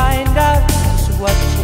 find out what